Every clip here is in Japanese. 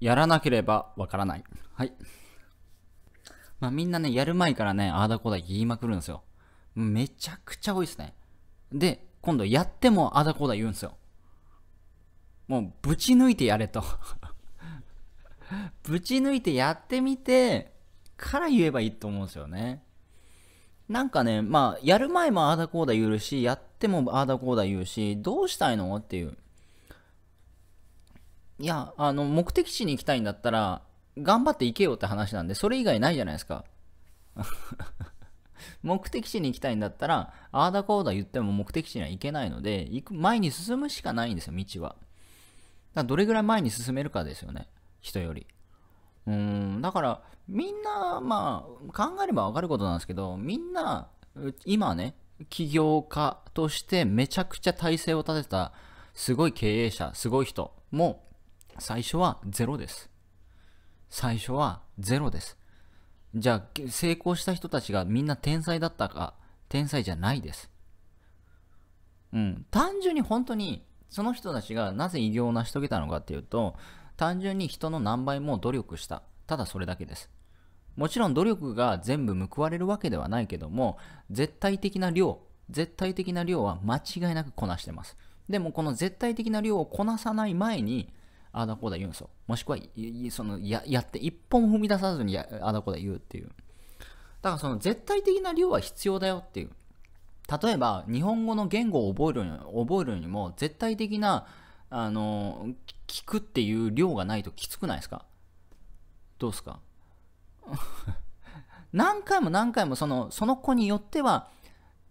やらなければわからない。はい。まあみんなね、やる前からね、ああだこうだ言いまくるんですよ。めちゃくちゃ多いですね。で、今度やってもああだこうだ言うんですよ。もうぶち抜いてやれと。ぶち抜いてやってみて、から言えばいいと思うんですよね。なんかね、まあ、やる前もああだこうだ言うし、やってもああだこうだ言うし、どうしたいのっていう。いや、あの、目的地に行きたいんだったら、頑張って行けよって話なんで、それ以外ないじゃないですか。目的地に行きたいんだったら、ああだこうだ言っても目的地には行けないので、行く前に進むしかないんですよ、道は。だからどれぐらい前に進めるかですよね、人より。うん、だから、みんな、まあ、考えればわかることなんですけど、みんな、今ね、起業家としてめちゃくちゃ体制を立てた、すごい経営者、すごい人も、最初はゼロです。最初はゼロです。じゃあ、成功した人たちがみんな天才だったか、天才じゃないです。うん。単純に本当に、その人たちがなぜ偉業を成し遂げたのかっていうと、単純に人の何倍も努力した。ただそれだけです。もちろん努力が全部報われるわけではないけども、絶対的な量、絶対的な量は間違いなくこなしてます。でもこの絶対的な量をこなさない前に、あだこうだ言うんですよ。もしくは、そのややって一歩も踏み出さずにあだこうだ言うっていう。だからその絶対的な量は必要だよっていう。例えば、日本語の言語を覚えるに覚えるにも、絶対的な、あの、聞くっていう量がないときつくないですか？どうですか？何回も何回もその、その子によっては、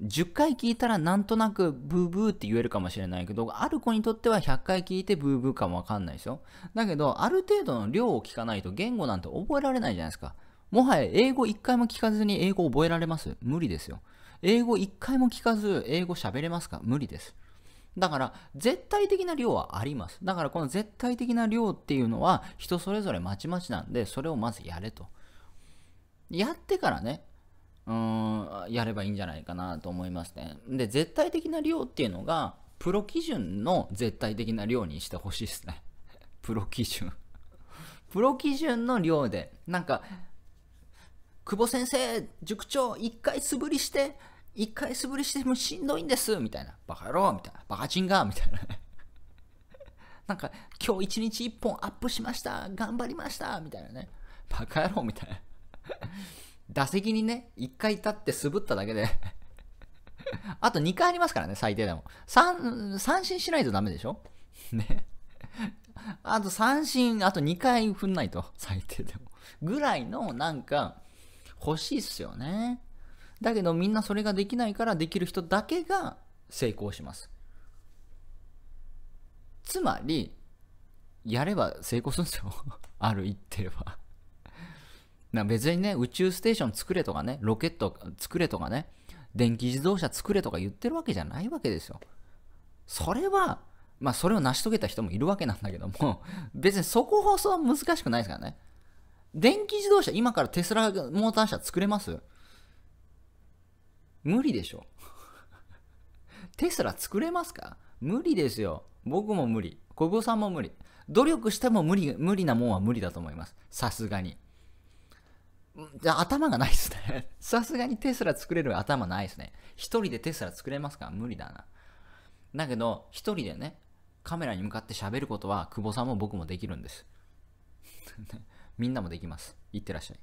10回聞いたらなんとなくブーブーって言えるかもしれないけど、ある子にとっては100回聞いてブーブーかもわかんないですよ。だけど、ある程度の量を聞かないと言語なんて覚えられないじゃないですか。もはや英語1回も聞かずに英語覚えられます？無理ですよ。英語1回も聞かず英語喋れますか？無理です。だから、絶対的な量はあります。だからこの絶対的な量っていうのは人それぞれまちまちなんで、それをまずやれと。やってからね、うーん、やればいいんじゃないかなと思いますね。で、絶対的な量っていうのが、プロ基準の絶対的な量にしてほしいですね。プロ基準。プロ基準の量で、なんか、久保先生、塾長、一回素振りして、一回素振りしてもしんどいんです、みたいな。バカ野郎みたいな。バカチンガーみたいな。なんか、今日一日一本アップしました。頑張りました。みたいなね。バカ野郎みたいな。打席にね、1回立って素振っただけで あと2回ありますからね、最低でも。三、三振しないとダメでしょ？ね。あと三振、あと2回振んないと、最低でも。ぐらいの、なんか、欲しいっすよね。だけどみんなそれができないからできる人だけが成功します。つまり、やれば成功するんですよ。ある一定は。な別にね、宇宙ステーション作れとかね、ロケット作れとかね、電気自動車作れとか言ってるわけじゃないわけですよ。それは、まあそれを成し遂げた人もいるわけなんだけども、別にそこほど難しくないですからね。電気自動車、今からテスラモーター車作れます？無理でしょ。テスラ作れますか？無理ですよ。僕も無理。小久保さんも無理。努力しても無理、無理なもんは無理だと思います。さすがに。じゃ頭がないですね。さすがにテスラ作れる頭ないですね。一人でテスラ作れますか？無理だな。だけど、一人でね、カメラに向かって喋ることは、久保さんも僕もできるんです。みんなもできます。いってらっしゃい。